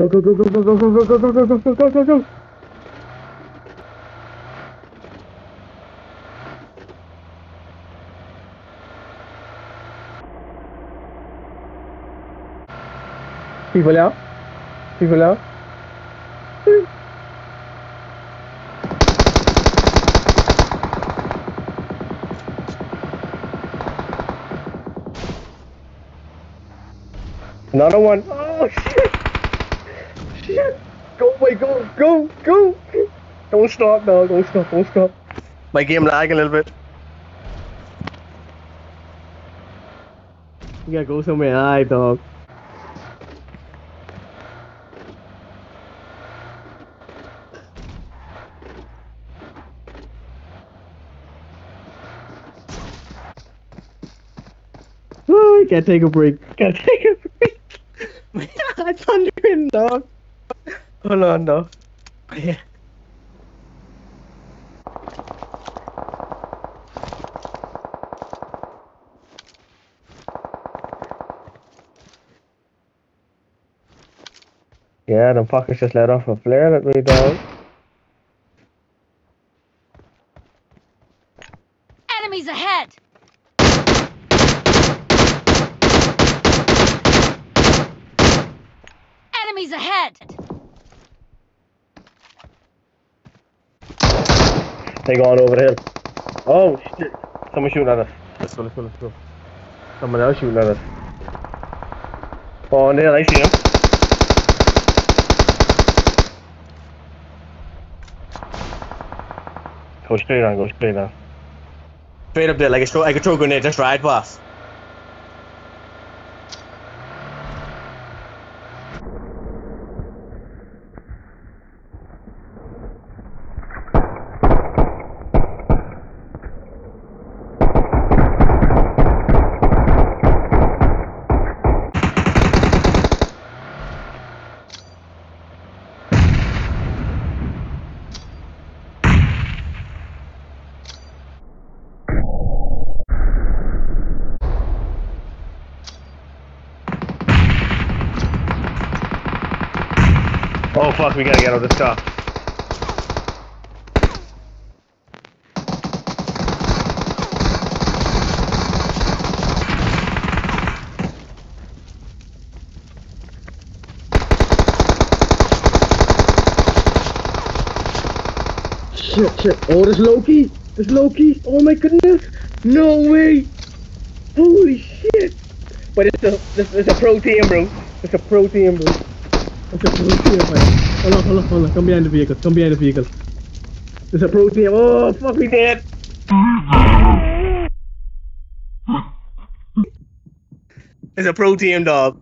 Go, go, go, go, go, go, go, go, go, go, go, go, go, go, go. People out. People out. Another one. Oh shit! Shit! Go away, go, go, go! Don't stop, dog. Don't stop, don't stop. My game lagging a little bit. You gotta go somewhere high, dog. Oh, I can't take a break. Can't take a break. My heart's thundering, dog. Hold on, dog. Yeah. Yeah, them fuckers just let off a flare at me, dog. Enemies ahead! Enemies ahead! They going over the hill. Oh shit! Someone shooting at us. Let's go, let's go, let's go. Someone else shooting at us. Oh, on there, I see him. Go straight on, go straight on. Straight up there, like a throw, I could throw a grenade just right past. Oh fuck, we gotta get out of this car. Shit, shit. Oh, there's Loki. There's Loki. Oh my goodness. No way. Holy shit. But it's a, it's, a pro team, bro. It's a pro team, bro. Team. Hold on, hold on, hold on. Come behind the vehicle. Come behind the vehicle. It's a pro team. Oh, fuck, we dead. It's a pro team, dog.